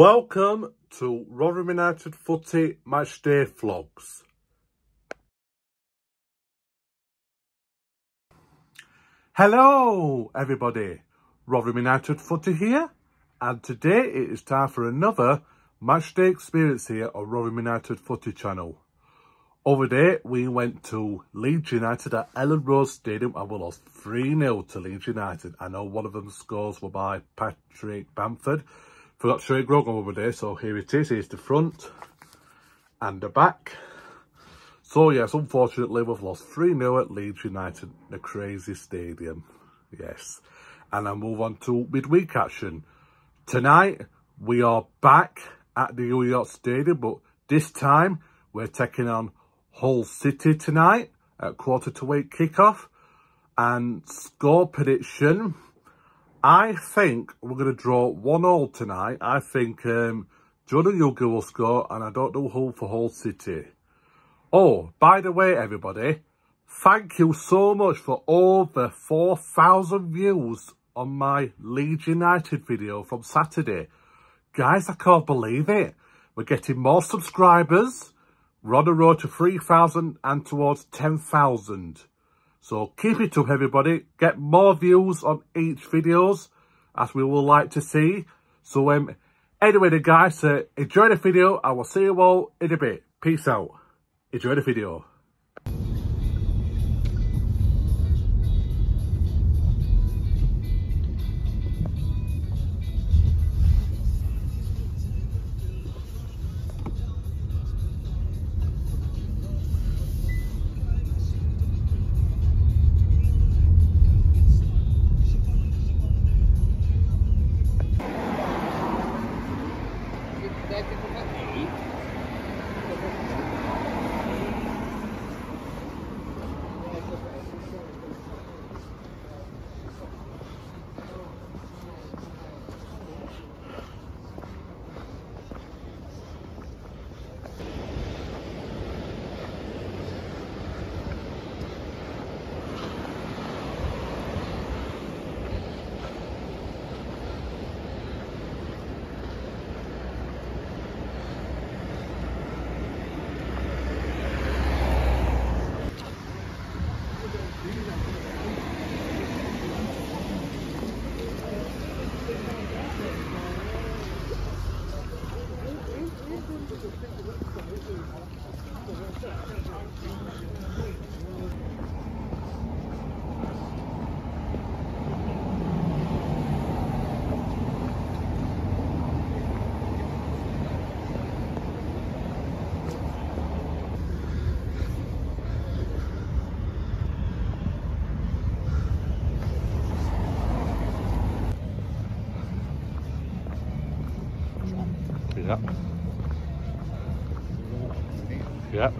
Welcome to Rotherham United Footy Matchday Vlogs. Hello everybody, Rotherham United Footy here and today it is time for another matchday experience here on Rotherham United Footy channel. Over there we went to Leeds United at Elland Road Stadium and we lost 3-0 to Leeds United. I know one of them scores were by Patrick Bamford Forgot to show you over there, so here it is. Here's the front and the back. So yes, unfortunately we've lost 3-0 at Leeds United, the crazy stadium. Yes. And I move on to midweek action. Tonight we are back at the New York Stadium, but this time we're taking on Hull City tonight at quarter to eight kickoff. And score prediction, I think we're going to draw one all tonight. I think um, Jordan Hugill will score and I don't know who for Hull City. Oh, by the way, everybody, thank you so much for over 4,000 views on my Leeds United video from Saturday. Guys, I can't believe it. We're getting more subscribers. We're on the road to 3,000 and towards 10,000. So keep it up everybody. Get more views on each videos as we will like to see. So um, anyway the guys, uh, enjoy the video. I will see you all in a bit. Peace out. Enjoy the video. Yep.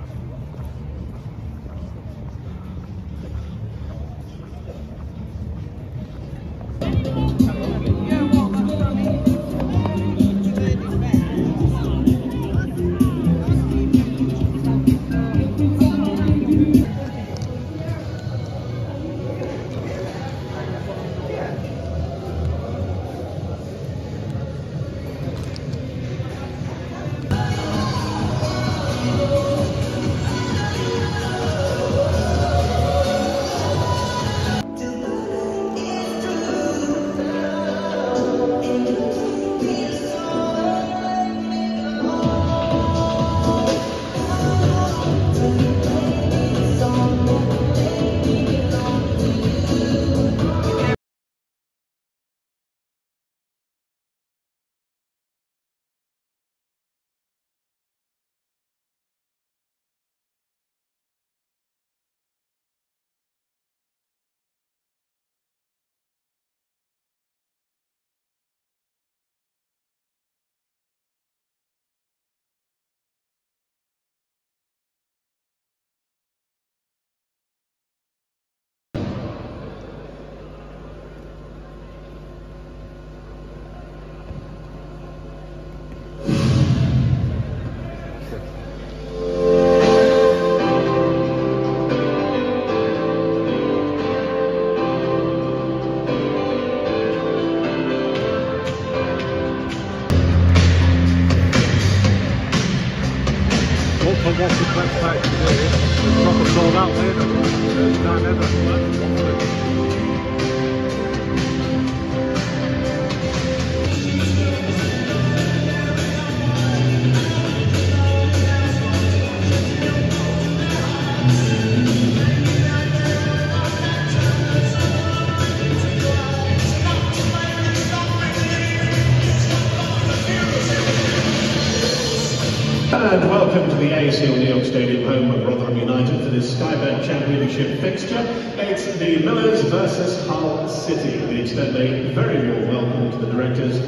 And welcome to the AESSEAL New York Stadium, home of Rotherham United, for this Sky Bet Championship fixture. It's the Millers versus Hull City. We extend a very warm welcome to the directors,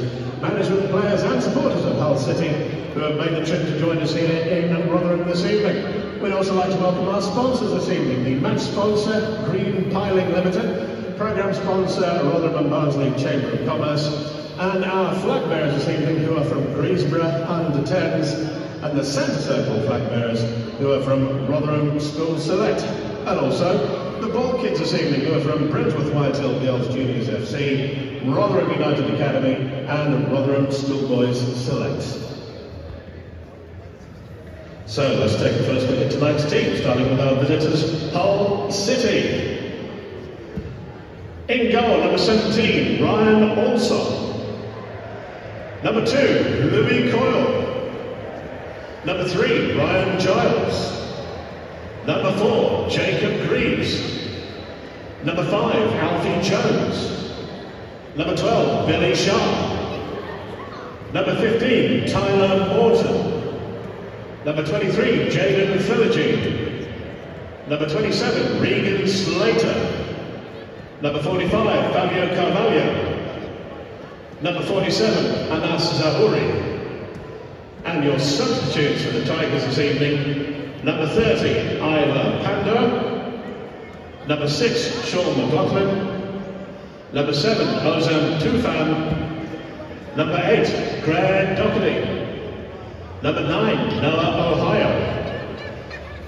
management, players, and supporters of Hull City who have made the trip to join us here in Rotherham this evening. We'd also like to welcome our sponsors this evening, the match sponsor, Green Piling Limited, programme sponsor, Rotherham and Barnsley Chamber of Commerce, and our flag bearers this evening who are from Greasbrough Under 10s and the centre circle flag bearers who are from Rotherham School Select. And also the ball kids this evening who are from Brinsworth Whitehill Girls Juniors FC, Rotherham United Academy and Rotherham Schoolboys Select. So let's take the first look at tonight's team, starting with our visitors, Hull City. In goal, number 17, Ryan Allsop. Number two, Lewie Coyle. Number three, Ryan Giles. Number four, Jacob Greaves. Number five, Alfie Jones. Number 12, Billy Sharp. Number 15, Tyler Morton. Number 23, Jaden Philogene. Number 27, Regan Slater. Number 45, Fabio Carvalho. Number 47, Anass Zaroury. And your substitutes for the Tigers this evening, number 30, Ivor Pandur, number 6, Sean McLoughlin, number 7, Ozan Tufan, number 8, Greg Docherty, number 9, Noah Ohio,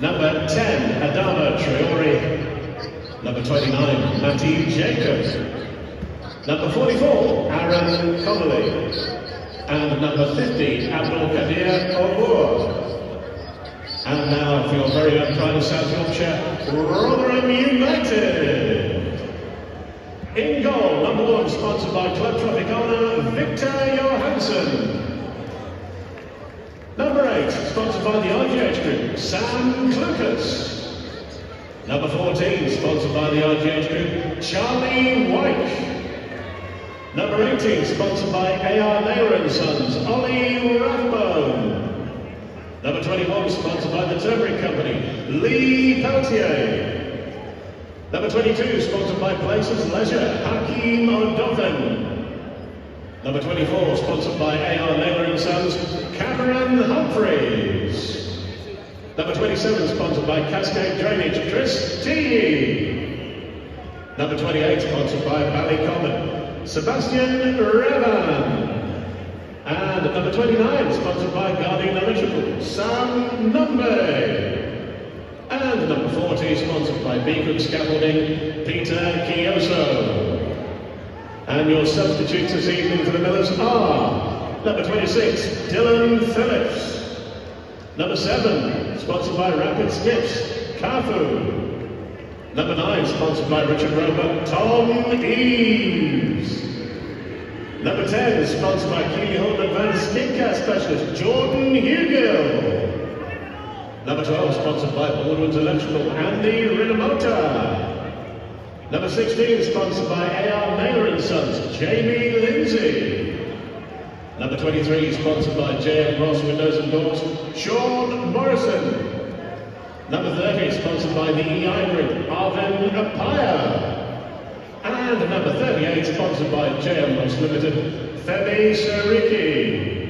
number 10, Adama Traore, number 29, Matty Jacobs, number 44, Aaron Connolly, and number 50, Abdul Kadir Ömür. And now for your very own pride of South Yorkshire, Rotherham United. In goal, number one, sponsored by Club Tropicana, Viktor Johansson. Number eight, sponsored by the RGH Group, Sam Clucas. Number 14, sponsored by the RGH Group, Charlie White. Number 18, sponsored by A.R. Naylor & Sons, Ollie Rathbone. Number 21, sponsored by the Turmeric Company, Lee Peltier. Number 22, sponsored by Places Leisure, Hakeem Odoffin. Number 24, sponsored by A.R. Naylor & Sons, Cameron Humphreys. Number 27, sponsored by Cascade Drainage, Chris T. Number 28, sponsored by Ballycommon, Sebastian Revan. And number 29, sponsored by Guardian Electrical, Sam Nombe. And number 40, sponsored by Beacon Scaffolding, Peter Kioso. And your substitutes this evening for the Millers are number 26, Dylan Phillips. Number 7, sponsored by Rapid Skips, Cafú. Number nine, sponsored by Richard Roper, Tom Eaves. Number 10, is sponsored by Keely Home Advanced Skincare Specialist, Jordan Hugill. Number 12, sponsored by Baldwin's Electrical, Andy Rinomhota. Number 16, sponsored by AR Naylor & Sons, Jamie Lindsay. Number 23, sponsored by JM Ross Windows and Doors, Sean Morrison. Number 30, sponsored by the EI Group, Arvin Appiah. And number 38, sponsored by JM Most Limited, Femi Seriki.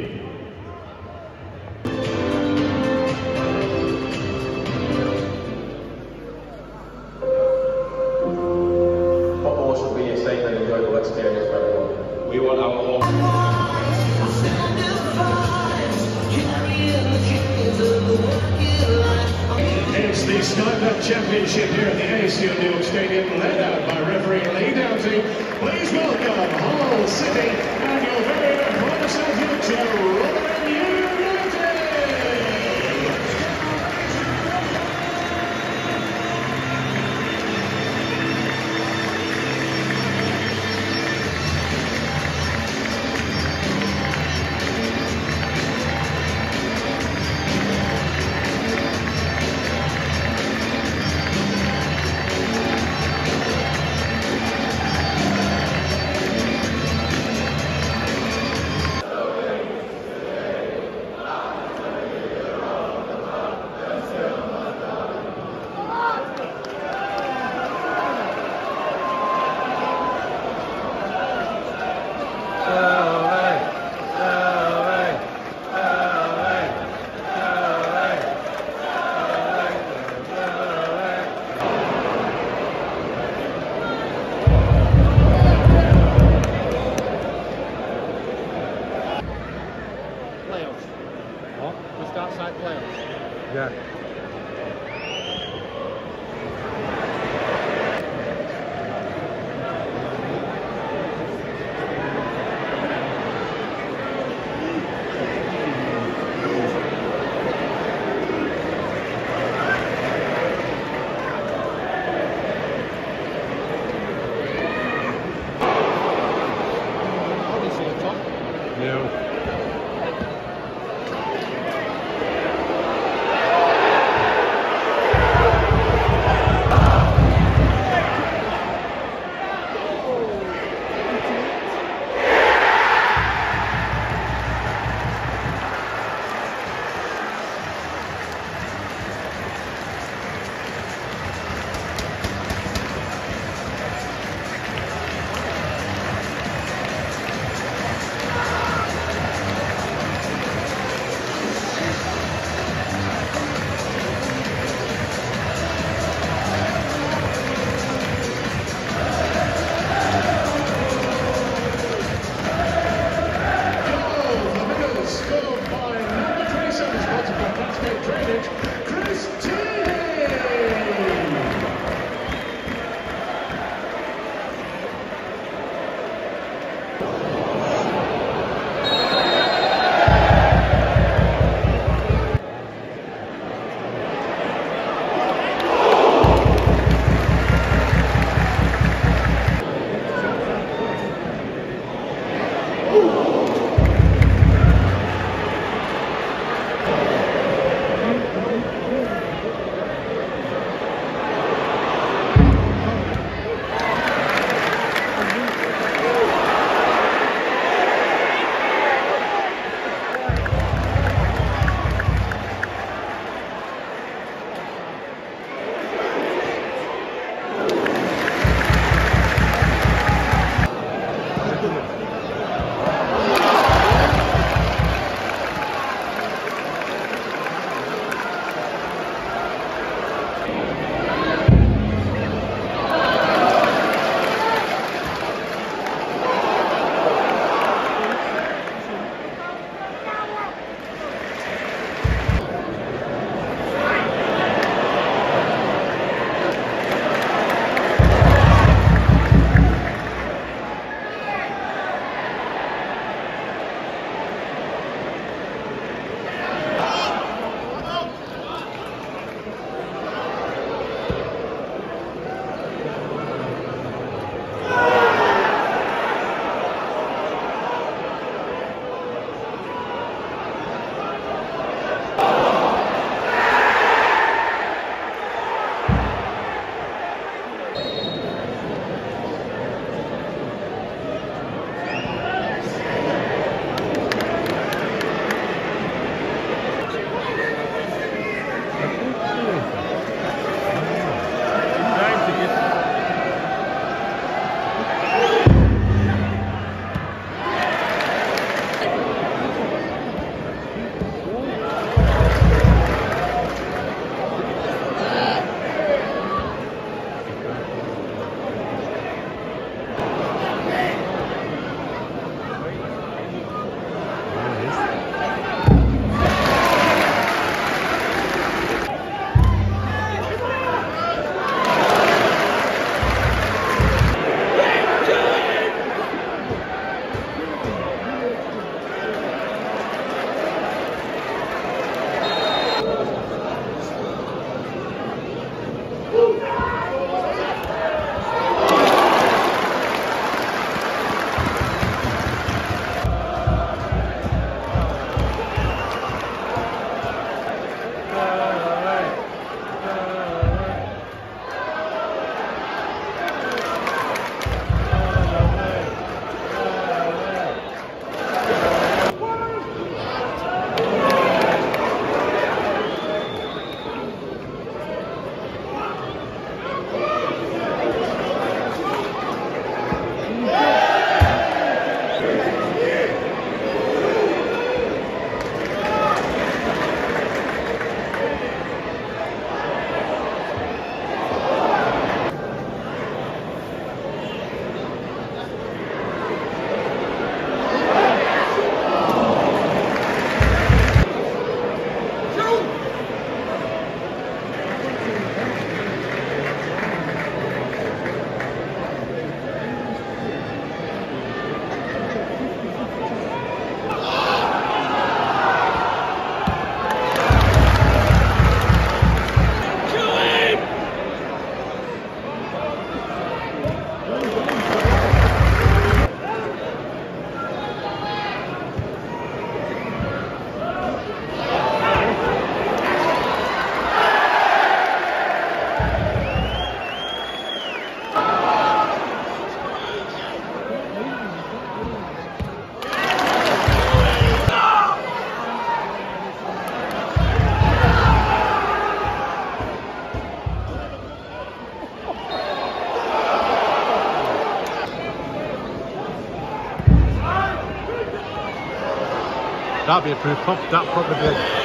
That'd be a proof pump. That probably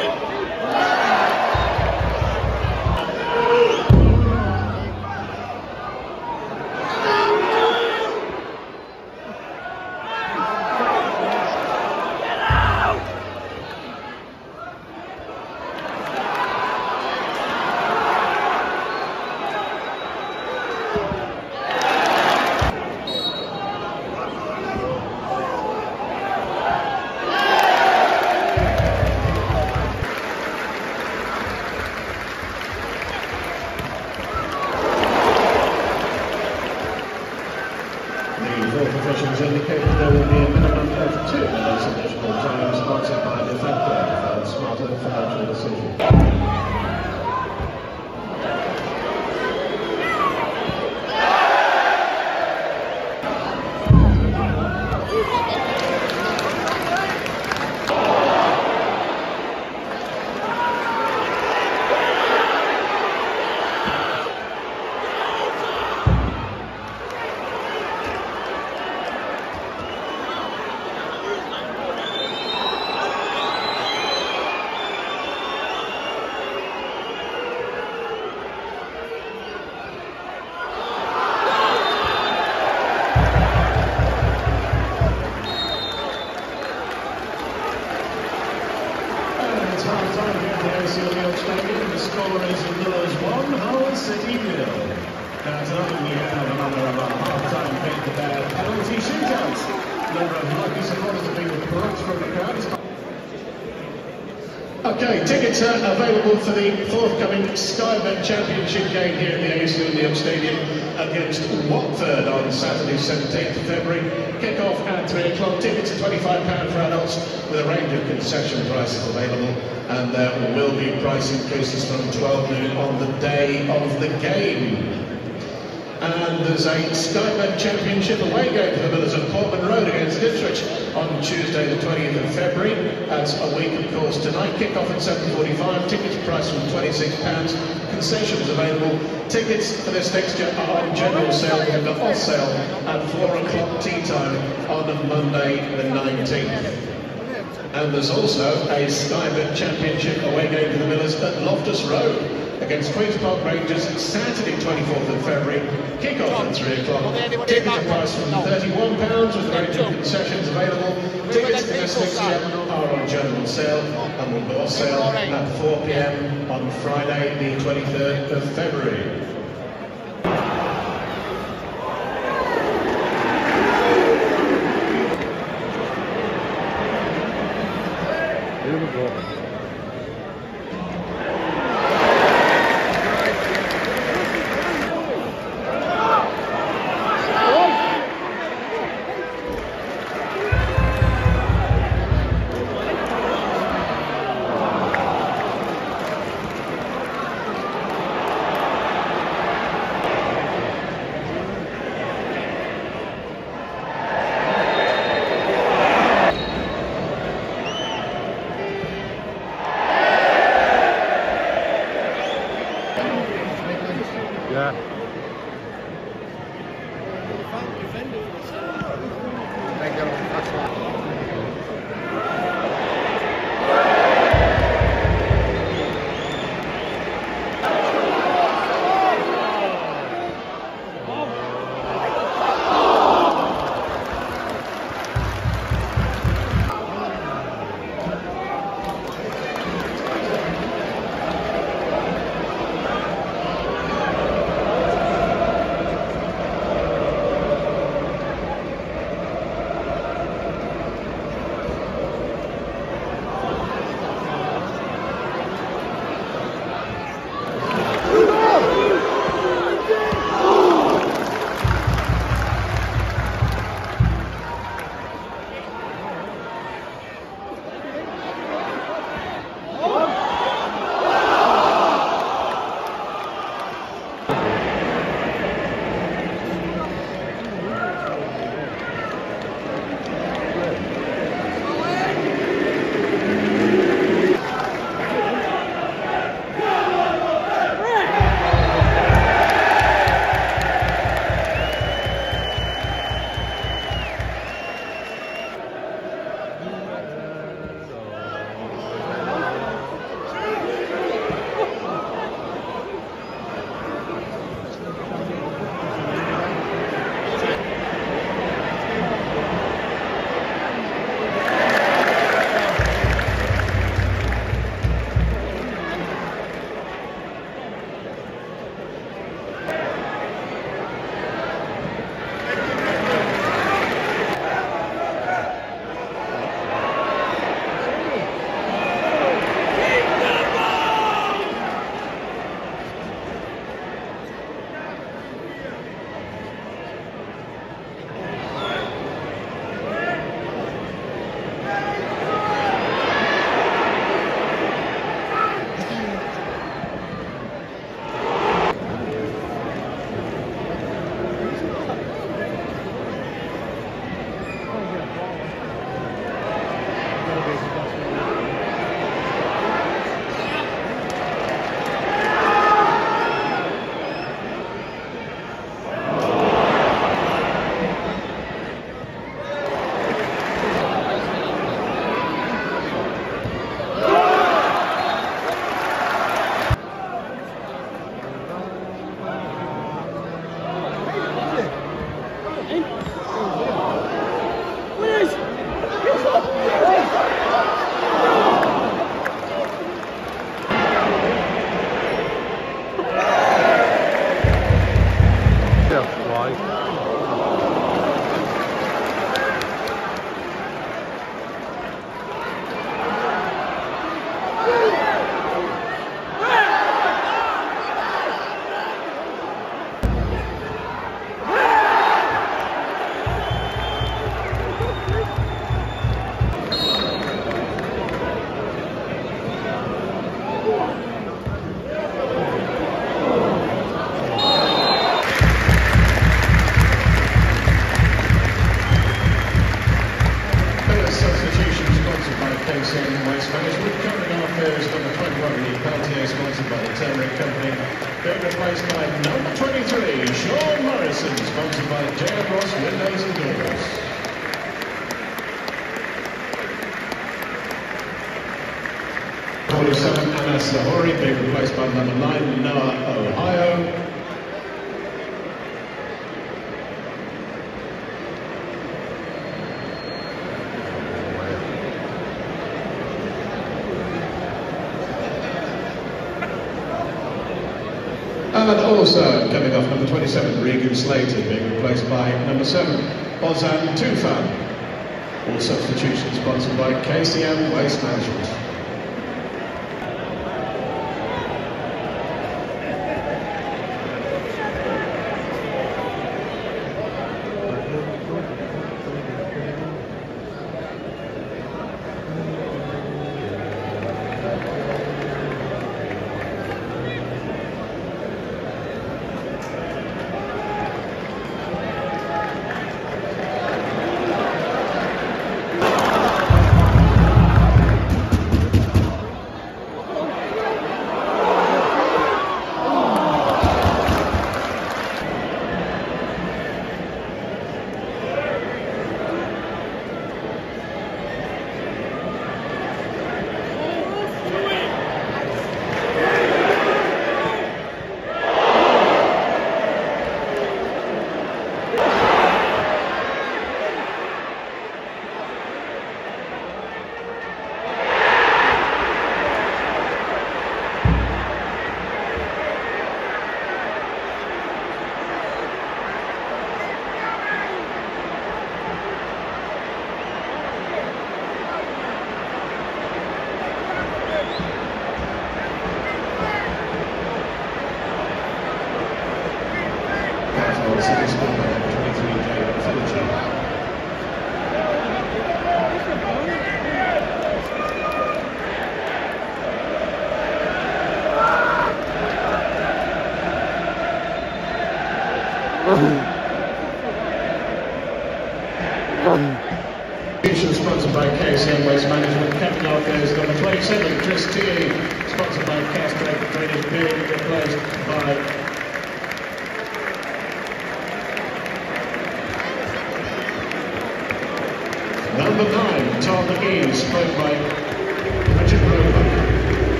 of the game. And there's a Skybet Championship away game for the Millers at Portman Road against Ipswich on Tuesday the 20th of February. That's a week, of course, tonight. Kick-off at 7.45. Tickets priced from £26. Concessions available. Tickets for this fixture are on general sale and off sale at 4 o'clock tea time on Monday the 19th. And there's also a Skybet Championship away game for the Millers at Loftus Road against Queen's Park Rangers Saturday 24th of February. Kick-off at 3 o'clock. Tickets are priced from £31 with a range of concessions available. Tickets for this fixture are on general sale and will go off sale at 4pm on Friday the 23rd of February. Here. life. Ballard also coming off number 27, Regan Slater, being replaced by number 7, Ozan Tufan. All substitutions sponsored by KCM Waste Management.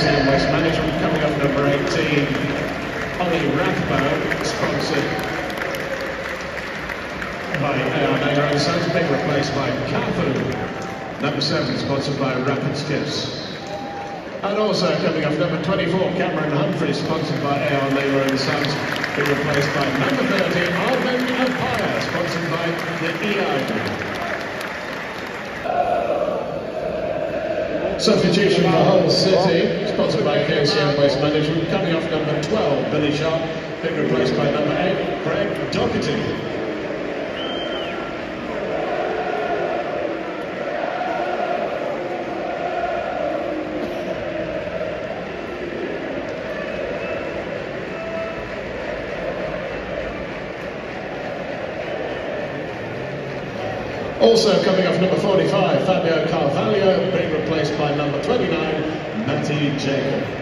and Waste Management coming up number 18, Ollie Rathbone, sponsored by AR and Sons, being replaced by Cafú, number 7, sponsored by Rapid Skips. And also coming up number 24, Cameron Humphrey, sponsored by AR Naylor and Sons, being replaced by number 30, Arvin Appiah, sponsored by the EI Substitution for Hull City, sponsored by KCM Waste Management, coming off number 12, Billy Sharp, being replaced by number 8, Greg Docherty. Also coming off number 45, Fabio Carvalho, being replaced by number 29, Matty Jacob.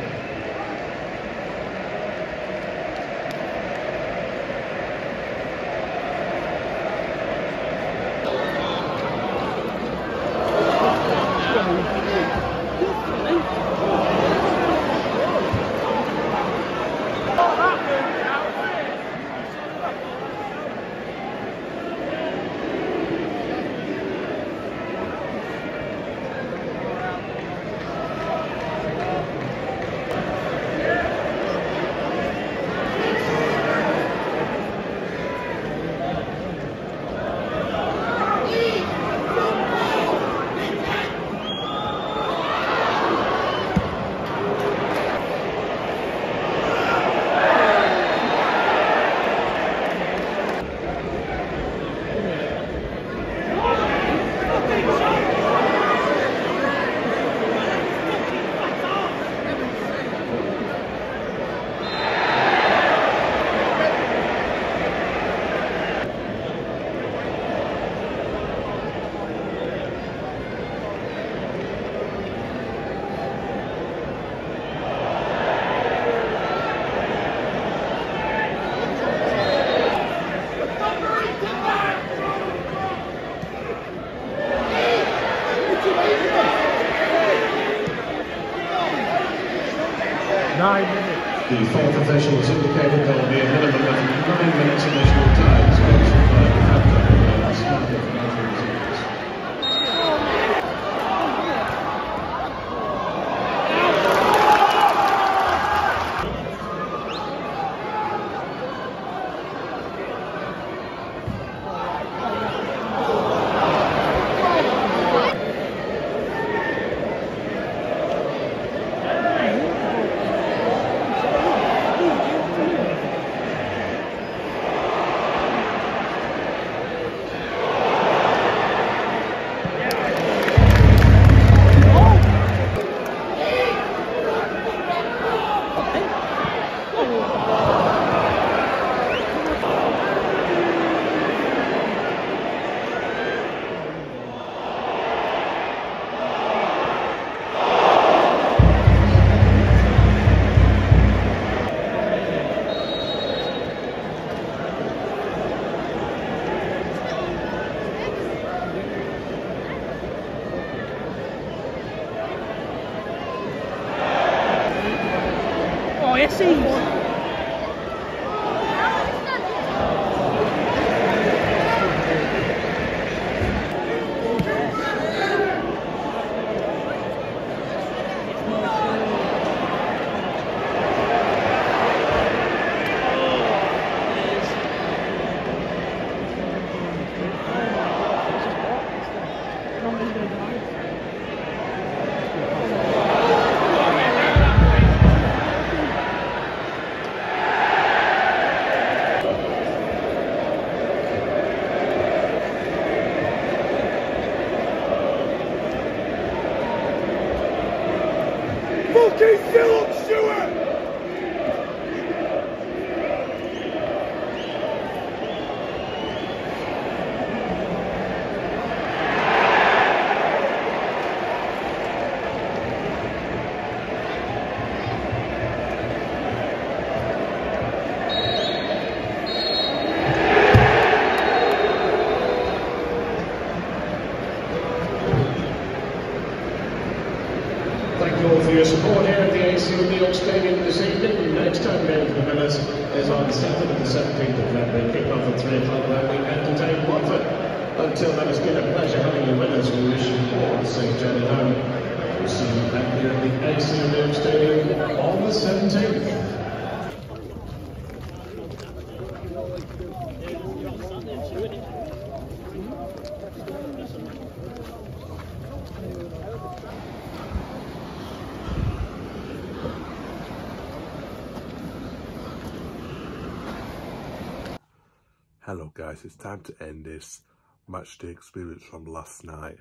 Hello guys, it's time to end this matchday experience from last night.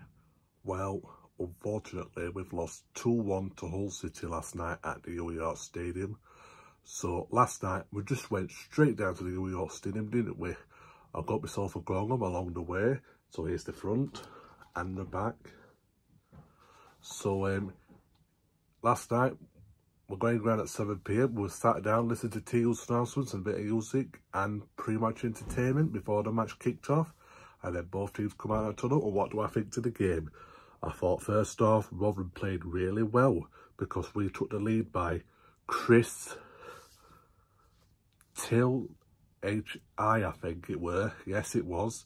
Well, unfortunately, we've lost 2-1 to Hull City last night at the New York Stadium. So last night, we just went straight down to the New York Stadium, didn't we? I got myself a gong along the way. So here's the front and the back. So um, last night, we're going around at 7pm. We'll start down, listen to Teal's announcements and a bit of music and pre-match entertainment before the match kicked off. And then both teams come out of the tunnel. And what do I think to the game? I thought first off, Rotherham played really well because we took the lead by Chris Till H-I, I think it were. Yes, it was.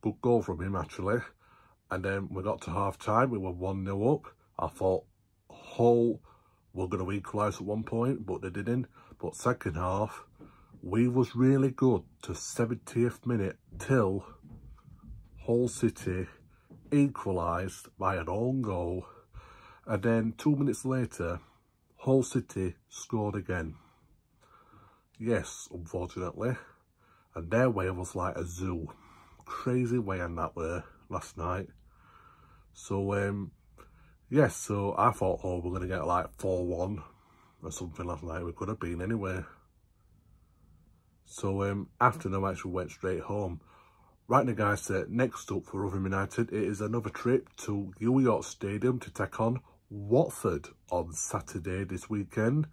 Good goal from him, actually. And then we got to half-time. We were 1-0 up. I thought Hull were going to equalise at one point, but they didn't. But second half, we was really good to 70th minute till Hull City equalised by an own goal. And then two minutes later, Hull City scored again. Yes, unfortunately. And their way was like a zoo. Crazy way in that way last night. So, um, yes, so I thought, oh, we're going to get like 4-1 or something last night. We could have been anyway. So um, after the match, we went straight home. Right now, guys, next up for Rotherham United, it is another trip to York Stadium to take on Watford on Saturday this weekend.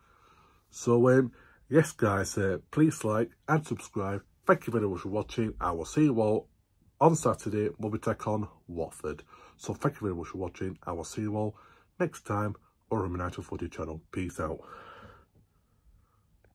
So, um, yes, guys, uh, please like and subscribe. Thank you very much for watching. I will see you all on Saturday when we take on Watford. So thank you very much for watching. I will see you all next time on United Footy channel. Peace out.